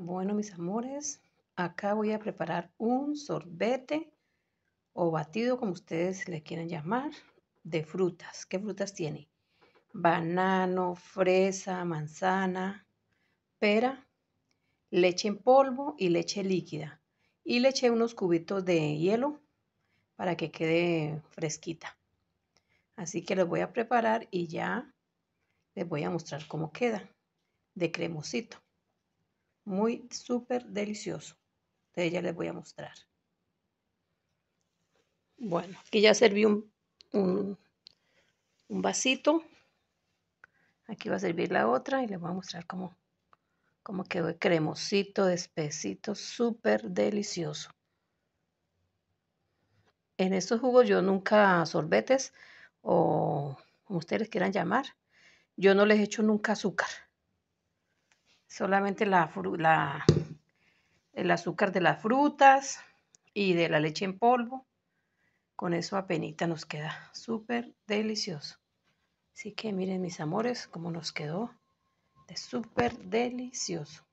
Bueno, mis amores, acá voy a preparar un sorbete o batido, como ustedes le quieran llamar, de frutas. ¿Qué frutas tiene? Banano, fresa, manzana, pera, leche en polvo y leche líquida. Y le eché unos cubitos de hielo para que quede fresquita. Así que los voy a preparar y ya les voy a mostrar cómo queda de cremosito muy súper delicioso. De ella les voy a mostrar. Bueno, aquí ya serví un, un, vasito. Aquí va a servir la otra y les voy a mostrar cómo, cómo quedó cremosito, espesito, súper delicioso. En estos jugos yo nunca sorbetes o como ustedes quieran llamar, yo no les echo nunca azúcar solamente la, la, el azúcar de las frutas y de la leche en polvo. Con eso apenita nos queda súper delicioso. Así que miren mis amores cómo nos quedó de súper delicioso.